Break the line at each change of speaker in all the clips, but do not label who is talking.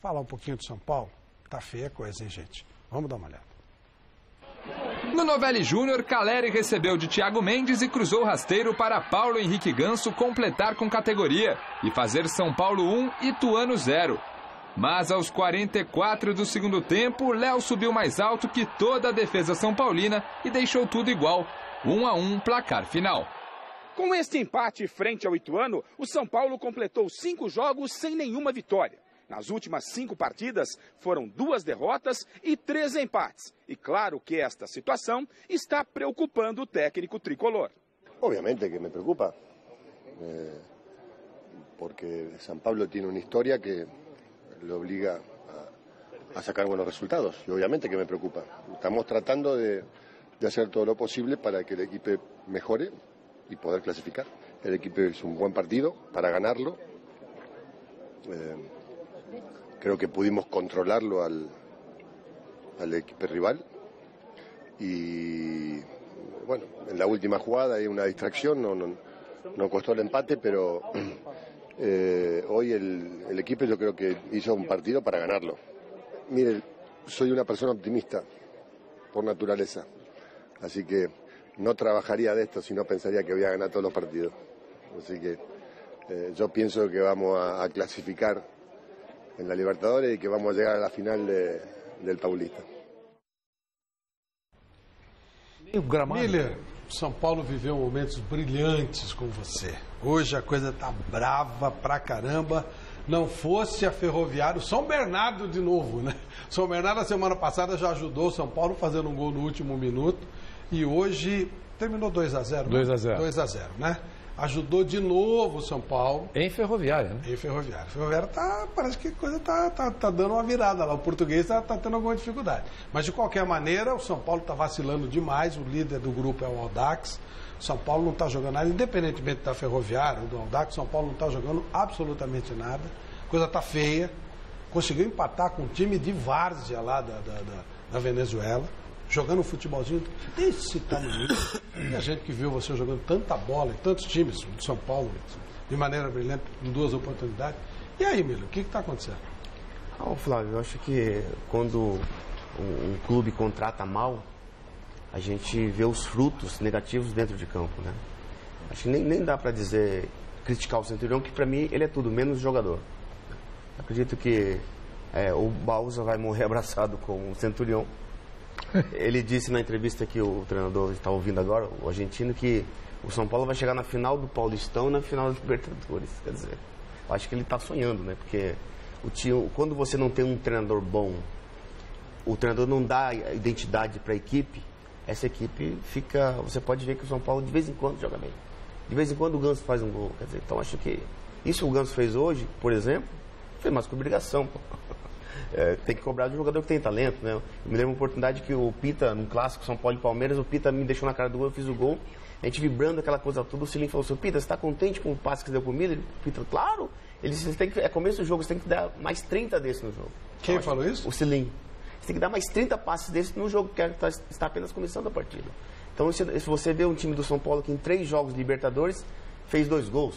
falar um pouquinho do São Paulo. Tá feia a coisa, hein, gente? Vamos dar uma olhada.
No Novelli Júnior, Caleri recebeu de Thiago Mendes e cruzou rasteiro para Paulo Henrique Ganso completar com categoria e fazer São Paulo 1 e Ituano 0. Mas aos 44 do segundo tempo, Léo subiu mais alto que toda a defesa são paulina e deixou tudo igual. 1 a 1 placar final.
Com este empate frente ao Ituano, o São Paulo completou cinco jogos sem nenhuma vitória. Nas últimas cinco partidas, foram duas derrotas e três empates. E claro que esta situação está preocupando o técnico tricolor.
Obviamente que me preocupa, eh, porque São Paulo tem uma história que le obliga a, a, sacar buenos resultados. Y obviamente que me preocupa. Estamos tratando de, de hacer todo lo posible para que el equipo mejore y poder clasificar. El equipo es un buen partido para ganarlo. Eh, creo que pudimos controlarlo al, al equipo rival. Y bueno, en la última jugada hay una distracción, no, no, no costó el empate, pero eh, hoy el, el, equipo yo creo que hizo un partido para ganarlo. Mire, soy una persona optimista por naturaleza, así que no trabajaría de esto si no pensaría que voy a ganar todos los partidos. Así que eh, yo pienso que vamos a, a, clasificar en la Libertadores y que vamos a llegar a la final de, del Paulista.
Miller, São Paulo viveu momentos brilhantes com você. Hoje a coisa tá brava pra caramba. Não fosse a Ferroviário, São Bernardo de novo, né? São Bernardo, a semana passada, já ajudou o São Paulo fazendo um gol no último minuto. E hoje terminou 2 a 0
2 a 0
2 a 0 né? Ajudou de novo o São Paulo.
Em Ferroviária, né?
Em Ferroviária. Ferroviária tá, parece que a coisa tá, tá, tá dando uma virada lá. O português tá, tá tendo alguma dificuldade. Mas de qualquer maneira, o São Paulo tá vacilando demais. O líder do grupo é o Aldax. O São Paulo não está jogando nada, independentemente da Ferroviária ou do Aldax, o São Paulo não está jogando absolutamente nada. A coisa tá feia. Conseguiu empatar com um time de várzea lá da, da, da, da Venezuela jogando um futebolzinho desse tamanho. E a gente que viu você jogando tanta bola em tantos times, de São Paulo, de maneira brilhante, em duas oportunidades. E aí, Milo, o que está acontecendo?
Ah, Flávio, eu acho que quando um, clube contrata mal, a gente vê os frutos negativos dentro de campo, né? Acho que nem, nem dá para dizer, criticar o Centurião, que para mim ele é tudo, menos jogador. Acredito que é, o Bausa vai morrer abraçado com o Centurião, ele disse na entrevista que o treinador está ouvindo agora, o argentino, que o São Paulo vai chegar na final do Paulistão e na final da Libertadores. Quer dizer, acho que ele está sonhando, né? Porque o tio, quando você não tem um treinador bom, o treinador não dá identidade para a equipe, essa equipe fica. Você pode ver que o São Paulo de vez em quando joga bem. De vez em quando o Ganso faz um gol. Quer dizer, então acho que isso o Ganso fez hoje, por exemplo, foi mais que obrigação. Pô é, tem que cobrar de um jogador que tem talento, né? Eu me lembro uma oportunidade que o Pita, num clássico São Paulo e Palmeiras, o Pita me deixou na cara do gol, eu fiz o gol. A gente vibrando aquela coisa toda, o Cilinho falou assim, Pita, você está contente com o passe que deu pro Miller? O Pita, claro! Ele disse, tem que, é começo do jogo, você tem que dar mais 30 desses no jogo.
Quem então, falou isso?
O Cilinho. Você tem que dar mais 30 passes desses no jogo, que tá, está apenas começando a partida. Então, se, se você vê um time do São Paulo que em três jogos de Libertadores fez dois gols,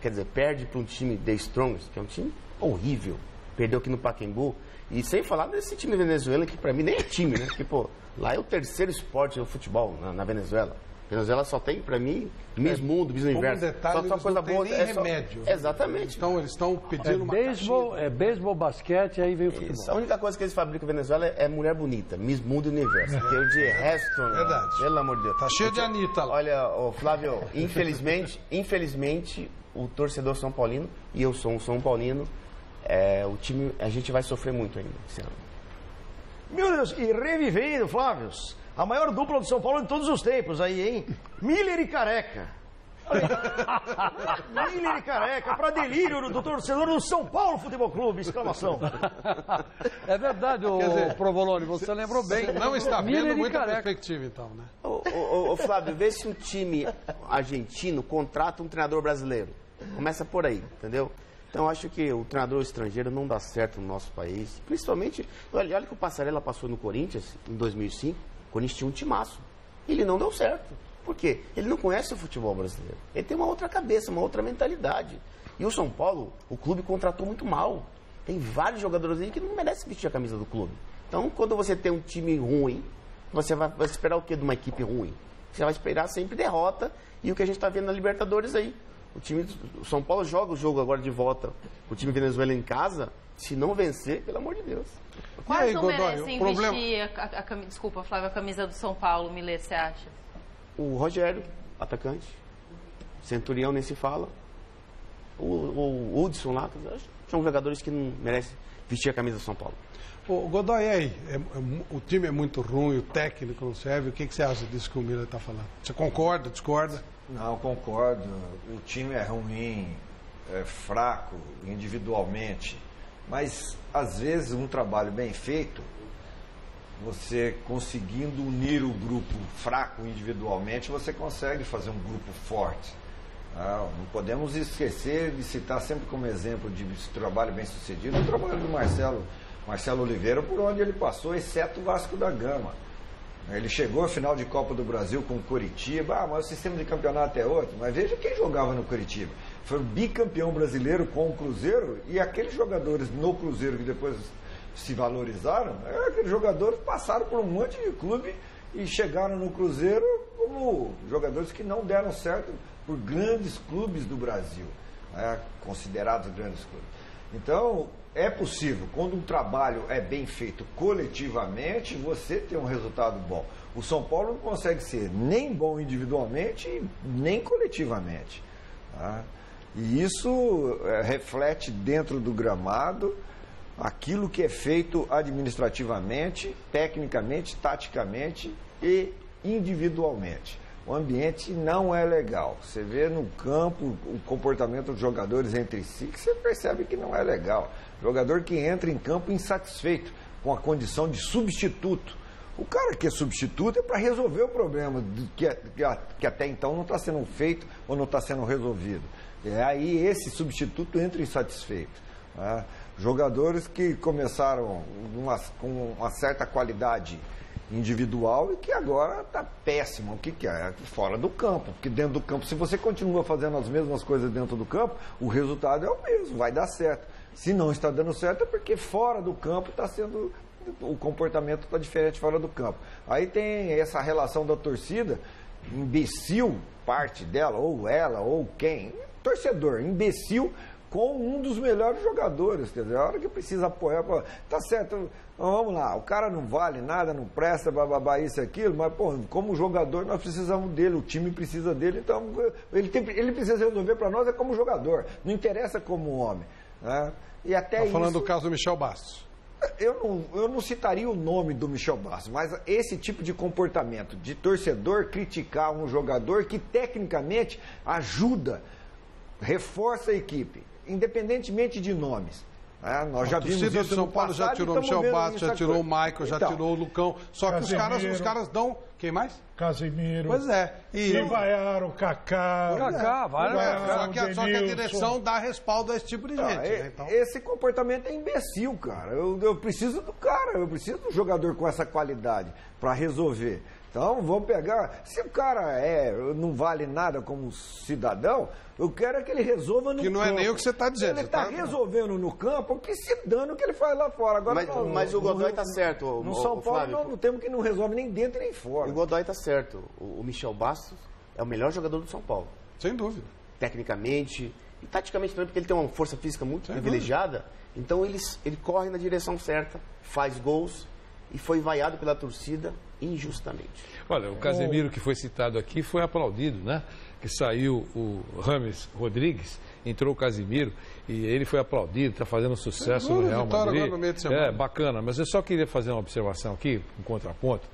quer dizer, perde para um time The Strongest, que é um time horrível. Perdeu aqui no Pacaembu. E sem falar desse time venezuela, que para mim nem é time, né? Porque, pô, lá é o terceiro esporte do futebol na, na Venezuela. Venezuela só tem, para mim, Miss é, Mundo, Miss Universo.
Detalhe, só, só coisa boa.
é
só, remédio.
Exatamente.
Então, eles estão pedindo
é
uma
beisebol, É beisebol, basquete, aí vem o futebol.
Isso. A única coisa que eles fabricam na Venezuela é, mulher bonita, Miss Mundo Universo. Porque o de resto...
Verdade.
Pelo amor de Deus.
Tá cheio de Anitta lá.
Olha, oh, Flávio, infelizmente, infelizmente, o torcedor São Paulino, e eu sou um São Paulino, é, o time, a gente vai sofrer muito ainda esse ano.
Meu Deus, e revivendo, Flávio, a maior dupla do São Paulo de todos os tempos aí, hein? Miller e Careca. Miller e Careca, para delírio do torcedor do São Paulo Futebol Clube, exclamação.
É verdade, o dizer, Provolone, você lembrou bem.
Não está vendo muita perspectiva, então, né?
Ô, ô, ô, Flávio, vê se um time argentino contrata um treinador brasileiro. Começa por aí, entendeu? Então, acho que o treinador estrangeiro não dá certo no nosso país. Principalmente, olha, olha que o Passarela passou no Corinthians em 2005. O Corinthians tinha um timaço. Ele não deu certo. Por quê? Ele não conhece o futebol brasileiro. Ele tem uma outra cabeça, uma outra mentalidade. E o São Paulo, o clube contratou muito mal. Tem vários jogadores aí que não merecem vestir a camisa do clube. Então, quando você tem um time ruim, você vai, vai esperar o que de uma equipe ruim? Você vai esperar sempre derrota e o que a gente está vendo na Libertadores aí. O time do São Paulo joga o jogo agora de volta. O time Venezuela em casa, se não vencer, pelo amor de Deus.
Quais
aí,
não
Godoy,
merecem
problema-
vestir a, a, a desculpa, Flávio, a camisa do São Paulo, Miller, você acha?
O Rogério, atacante. Centurião nem se fala. O, o Hudson lá. São jogadores que não merecem vestir a camisa do São Paulo.
Ô, Godoy, e aí? É- é o time é muito ruim, o técnico não serve. O que, que você acha disso que o Miller está falando? Você concorda, discorda?
Não, concordo. O time é ruim, é fraco individualmente, mas às vezes um trabalho bem feito, você conseguindo unir o grupo fraco individualmente, você consegue fazer um grupo forte. Ah, não podemos esquecer de citar sempre como exemplo de trabalho bem sucedido o trabalho do Marcelo, Marcelo Oliveira, por onde ele passou, exceto o Vasco da Gama. Ele chegou à final de Copa do Brasil com o Curitiba, ah, mas o sistema de campeonato é outro. Mas veja quem jogava no Curitiba. Foi bicampeão brasileiro com o Cruzeiro e aqueles jogadores no Cruzeiro que depois se valorizaram, é, aqueles jogadores passaram por um monte de clube e chegaram no Cruzeiro como jogadores que não deram certo por grandes clubes do Brasil, né, considerados grandes clubes. Então, é possível, quando um trabalho é bem feito coletivamente, você ter um resultado bom. O São Paulo não consegue ser nem bom individualmente, nem coletivamente. tá? E isso eh, reflete dentro do gramado aquilo que é feito administrativamente, tecnicamente, taticamente e individualmente. O ambiente não é legal. Você vê no campo o comportamento dos jogadores entre si, que você percebe que não é legal. Jogador que entra em campo insatisfeito, com a condição de substituto. O cara que é substituto é para resolver o problema que, que que até então não está sendo feito ou não está sendo resolvido. E aí esse substituto entra insatisfeito. né? Jogadores que começaram numa- com uma certa qualidade individual e que agora está péssimo. O que, que é? Fora do campo. Porque dentro do campo, se você continua fazendo as mesmas coisas dentro do campo, o resultado é o mesmo, vai dar certo. Se não está dando certo, é porque fora do campo está sendo. O comportamento está diferente fora do campo. Aí tem essa relação da torcida, imbecil, parte dela, ou ela, ou quem, torcedor, imbecil com um dos melhores jogadores. Quer dizer, a hora que precisa apoiar, tá certo, vamos lá, o cara não vale nada, não presta, bababá, isso e aquilo, mas, pô, como jogador nós precisamos dele, o time precisa dele, então ele, tem, ele precisa resolver para nós é como jogador, não interessa como homem. Né? E até
Está falando
isso,
do caso do Michel Bastos.
eu não, eu não citaria o nome do Michel Bastos, mas esse tipo de comportamento de torcedor criticar um jogador que tecnicamente ajuda, reforça a equipe, independentemente de nomes. Né? nós já vimos isso
do São
no
Paulo já tirou o Michel Bastos, já tirou o. Michael, já
Então,
tirou o Lucão. Só que os caras, os caras dão. Quem mais?
Casemiro.
Pois é. E,
E vaiaram o Kaká.
Kaká, vai,
Pois é,
vai,
só, que, a- só que a direção dá respaldo a esse tipo de gente.
Ah,
né? Então,
Esse comportamento é imbecil, cara. Eu, eu preciso do cara, eu preciso do jogador com essa qualidade para resolver. Então, vamos pegar. Se o cara é, não vale nada como cidadão, eu quero é que ele resolva no
Que não é
campo.
nem o que você tá dizendo,
Ele está
tá-
resolvendo no campo, que se dano que ele faz lá fora. Agora,
Mas-
não,
mas o Godoy
no-
tá certo,
No
o-
São Paulo,
Flávio.
não, não temos que não resolve nem dentro nem fora.
O Godoy tá certo. O, o Michel Bastos é o melhor jogador do São Paulo.
sem dúvida.
Tecnicamente e taticamente também, porque ele tem uma força física muito
Sem
privilegiada. Então ele, ele corre na direção certa, faz gols e foi vaiado pela torcida injustamente.
Olha, o Casemiro que foi citado aqui foi aplaudido, né? Que saiu o Rames Rodrigues, entrou o Casemiro e ele foi aplaudido, está fazendo sucesso no Real Madrid.
no meio de semana.
É, bacana, mas eu só queria fazer uma observação aqui, um contraponto.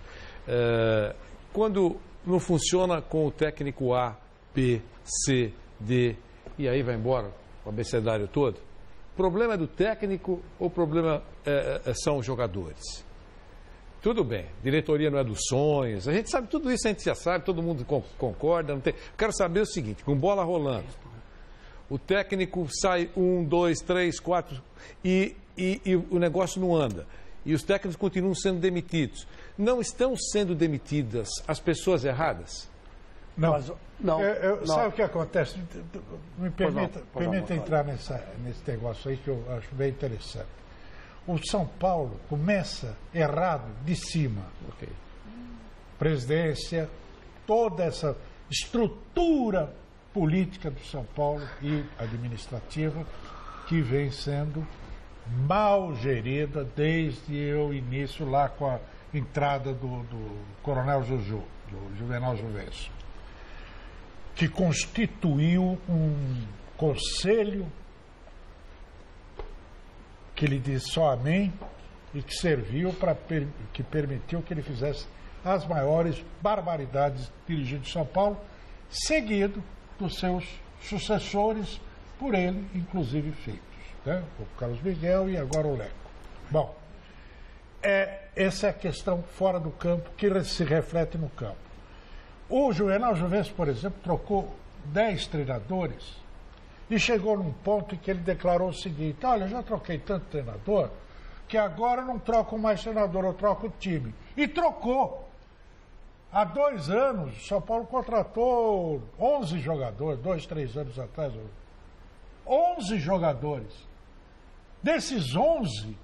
É, quando não funciona com o técnico A, B, C, D, e aí vai embora o abecedário todo, o problema é do técnico ou o problema é, é, são os jogadores? Tudo bem, diretoria não é dos sonhos, a gente sabe tudo isso, a gente já sabe, todo mundo con- concorda. Não tem... Quero saber o seguinte: com bola rolando, o técnico sai um, dois, três, quatro e, e- e o negócio não anda. E os técnicos continuam sendo demitidos. Não estão sendo demitidas as pessoas erradas?
Não.
Mas, não,
Eu- eu-
não.
Sabe o que acontece? Me
Pois não,
permita,
pois não,
permita
não,
entrar nessa, nesse negócio aí que eu acho bem interessante. O São Paulo começa errado de cima.
Ok.
Presidência, toda essa estrutura política do São Paulo e administrativa que vem sendo mal gerida desde o início lá com a entrada do, do Coronel Juju, do Juvenal Juvencio, que constituiu um conselho que lhe disse só amém e que serviu para que permitiu que ele fizesse as maiores barbaridades dirigindo São Paulo, seguido dos seus sucessores, por ele, inclusive feitos. Né? O Carlos Miguel e agora o Leco. Bom, é, essa é a questão fora do campo que se reflete no campo. O Juvenal Juvencio, por exemplo, trocou 10 treinadores e chegou num ponto em que ele declarou o seguinte: Olha, eu já troquei tanto treinador que agora não troco mais treinador, eu troco o time. E trocou. Há dois anos, o São Paulo contratou 11 jogadores, dois, três anos atrás. 11 jogadores. Desses 11,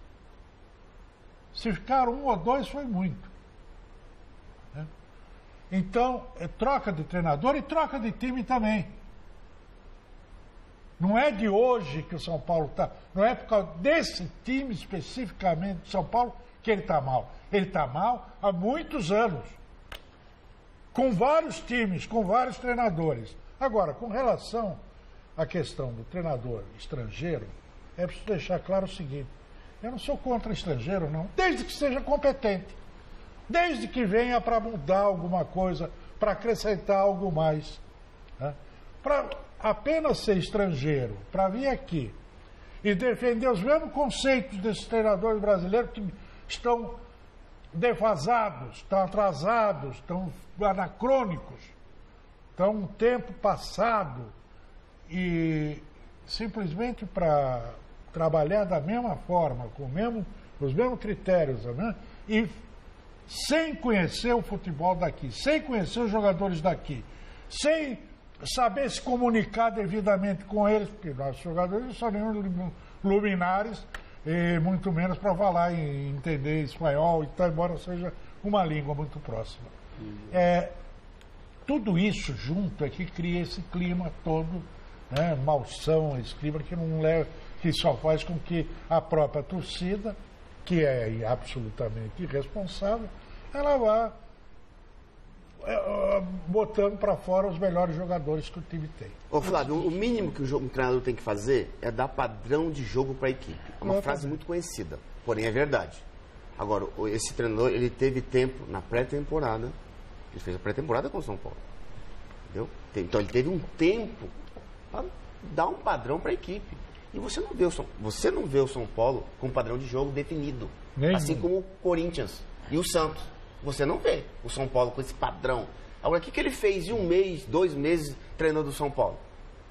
se ficaram um ou dois, foi muito. né? Então, é troca de treinador e troca de time também. Não é de hoje que o São Paulo está. Não é por causa desse time especificamente de São Paulo que ele está mal. Ele está mal há muitos anos. Com vários times, com vários treinadores. Agora, com relação à questão do treinador estrangeiro, é preciso deixar claro o seguinte: eu não sou contra estrangeiro, não, desde que seja competente. Desde que venha para mudar alguma coisa, para acrescentar algo mais. né? Para apenas ser estrangeiro, para vir aqui e defender os mesmos conceitos desses treinadores brasileiros que estão defasados, estão atrasados, estão anacrônicos, estão um tempo passado e simplesmente para trabalhar da mesma forma, com mesmo, os mesmos critérios, né? e sem conhecer o futebol daqui, sem conhecer os jogadores daqui, sem saber se comunicar devidamente com eles, porque nossos jogadores não são nenhum luminares, e muito menos para falar e entender espanhol, e tal, embora seja uma língua muito próxima. É, tudo isso junto é que cria esse clima todo, né, malsão, esse clima que não leva, que só faz com que a própria torcida, que é absolutamente irresponsável, ela vá botando para fora os melhores jogadores que o time tem.
Ô Flávio, o mínimo que um treinador tem que fazer é dar padrão de jogo para a equipe. É uma
Exatamente.
frase muito conhecida, porém é verdade. Agora, esse treinador, ele teve tempo na pré-temporada, ele fez a pré-temporada com o São Paulo. Entendeu? Então ele teve um tempo para dar um padrão para a equipe. E você não vê o São, você não vê o São Paulo com um padrão de jogo definido. Assim como o Corinthians e o Santos. Você não vê o São Paulo com esse padrão. Agora, o que, que ele fez em um mês, dois meses treinando o São Paulo?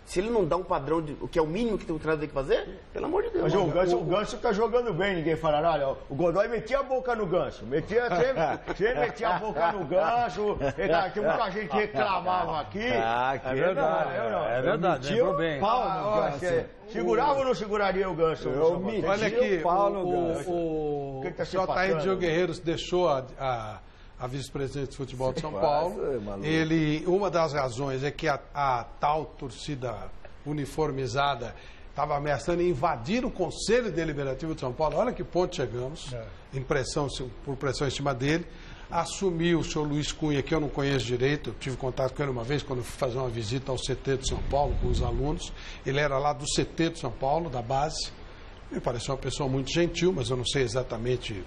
Se ele não dá um padrão, de, o que é o mínimo que o treinador tem que fazer, pelo amor de Deus.
Mas o Ganso, o Ganso tá jogando bem, ninguém falará. Olha, o Godoy metia a boca no Ganso. Metia, sempre, sempre metia a boca no Ganso. Tinha muita gente que reclamava aqui.
Ah, que
É verdade,
eu não.
é verdade,
Metia
lembrou
o
bem.
pau
Ah,
no
ó,
Ganso.
que-
Segurava ou não seguraria o Ganso?
Eu
São Paulo?
me-
Olha aqui,
o pau no
o, O
que que tá se
JR
passando?
Diogo Guerreiros deixou a, a, a vice-presidente de futebol de São Paulo.
maluco.
Ele, uma das razões é que a, a tal torcida uniformizada estava ameaçando invadir o Conselho Deliberativo de São Paulo. Olha que ponto chegamos,
É.
impressão, por pressão em cima dele. Assumiu o senhor Luiz Cunha, que eu não conheço direito, eu tive contato com ele uma vez quando eu fui fazer uma visita ao CT de São Paulo com os alunos. Ele era lá do CT de São Paulo, da base. Me pareceu uma pessoa muito gentil, mas eu não sei exatamente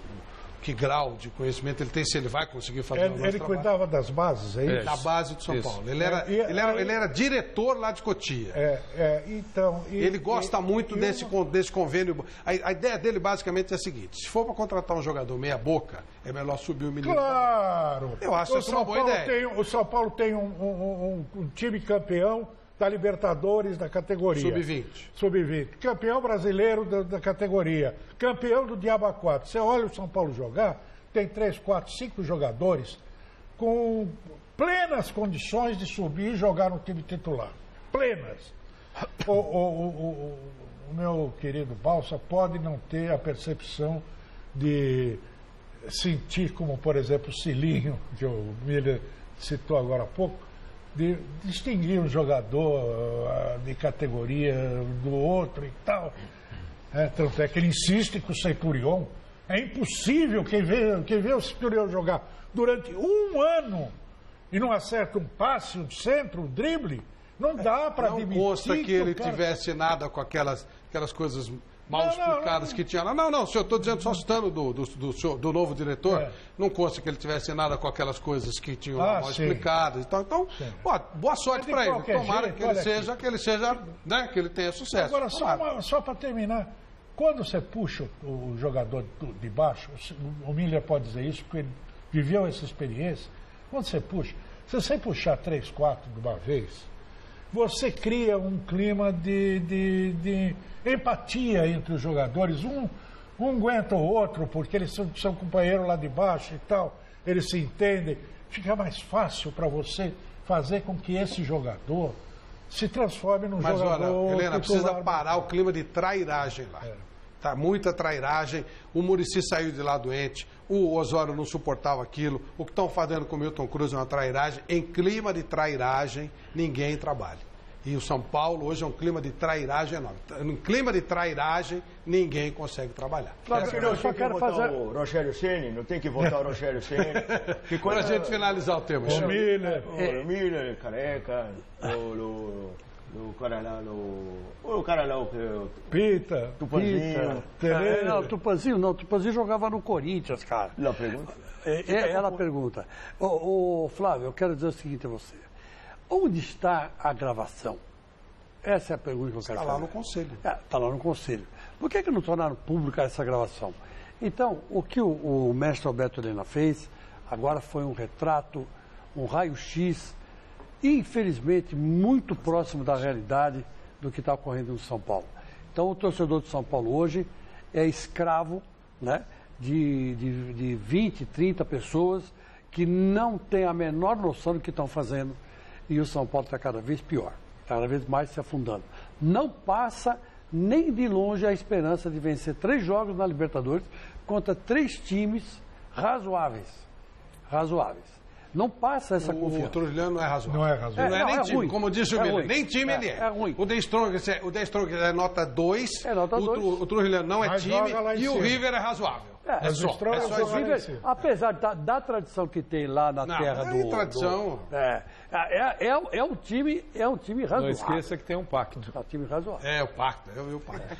que grau de conhecimento ele tem, se ele vai conseguir fazer o
Ele,
nosso
ele
trabalho.
cuidava das bases, é isso?
Da base de São
Isso.
Paulo. Ele era,
É, e-
ele, era, ele era diretor lá de Cotia.
É, é, então. e-
Ele gosta
e-
muito
e
desse,
uma-
con- desse convênio. A, a ideia dele basicamente é a seguinte: se for para contratar um jogador meia-boca, é melhor subir o menino.
Claro!
Eu acho
o
essa
São
uma boa
Paulo
ideia.
Tem, o São Paulo tem um, um- um- um time campeão da Libertadores da categoria.
Sub-20.
Sub-20. Campeão brasileiro da, da categoria. Campeão do Diaba 4. Você olha o São Paulo jogar, tem três, quatro, cinco jogadores com plenas condições de subir e jogar no time titular. Plenas. O, o- o- o- o meu querido Balsa pode não ter a percepção de sentir como, por exemplo, o Cilinho, que o Miller citou agora há pouco, de distinguir um jogador ah, de categoria do outro e tal. É, tanto é que ele insiste com o Centurion. É impossível quem vê, quem vê o Centurion jogar durante um ano e não acerta um passe, um centro, um drible, não dá para
Não
admitir
consta que ele
o cara-
tivesse nada com aquelas, aquelas coisas mal explicadas que tinha lá. Não, não, senhor, estou dizendo só citando do, do, do, senhor- do novo diretor.
É.
Não consta que ele tivesse nada com aquelas coisas que tinham lá
Ah,
mal
sim.
explicadas e tal. Então, ó, boa sorte para ele. Tomara
jeito,
que ele
aqui.
seja, que ele seja, né, que ele tenha sucesso.
Agora, só,
Tomara.
uma- só para terminar, quando você puxa o, o jogador do- de baixo, o Miller pode dizer isso, porque ele viveu essa experiência. Quando você puxa, se você puxar três, quatro de uma vez, você cria um clima de, de, de empatia entre os jogadores. Um, um aguenta o outro, porque eles são, são companheiros lá de baixo e tal, eles se entendem. Fica mais fácil para você fazer com que esse jogador se transforme num
Mas
jogador.
olha, Helena, precisa parar o clima de trairagem lá. Tá muita trairagem. O Murici saiu de lá doente. O Osório não suportava aquilo. O que estão fazendo com o Milton Cruz é uma trairagem. Em clima de trairagem, ninguém trabalha. E o São Paulo hoje é um clima de trairagem enorme. Em clima de trairagem, ninguém consegue trabalhar.
Será que
eu
não
só
tem que
quero
votar
fazer-
o Rogério Ceni? Não tem que votar o Rogério Ceni? Que
Para a gente finalizar o tema.
O. Miller.
O Miller, Careca, o, o, cara lá, o, o cara lá, o.
Pita,
Tupanzinho.
Pita,
É,
Tereza.
não, Tupanzinho não, Tupanzinho jogava no Corinthians, cara.
La pergunta?
É, é, ela pergunta. Ô, ô, Flávio, eu quero dizer o seguinte a você. Onde está a gravação? Essa é a pergunta que eu quero
Está
fazer.
lá no conselho.
Está lá no conselho. Por que, que não tornaram pública essa gravação? Então, o que o, o mestre Alberto Helena fez agora foi um retrato, um raio-x, infelizmente muito próximo da realidade do que está ocorrendo no São Paulo. Então, o torcedor de São Paulo hoje é escravo né, de, de, de 20, 30 pessoas que não têm a menor noção do que estão fazendo e o São Paulo está cada vez pior, cada vez mais se afundando. Não passa nem de longe a esperança de vencer três jogos na Libertadores contra três times razoáveis. Razoáveis. Não passa essa
O
confiança.
Trujillo não é razoável.
Não é razoável.
Não é,
É,
nem
não, é
time,
ruim.
como disse o
É
Miller. Nem time
É,
ele é.
é ruim.
O The Strongest é, o The Strongest é nota 2.
É nota
o,
dois.
Tru- o Trujillo não é
Mas
time. E o. River é razoável.
É,
o
só,
Strong
é só
Inclusive,
cima.
apesar da, da tradição que tem lá na
Não,
terra
é
do.
tradição.
do- é, é, é, é um time, é um time
Não
razoável.
esqueça que tem um pacto.
É um time razoável.
É, o pacto. Eu vi o pacto.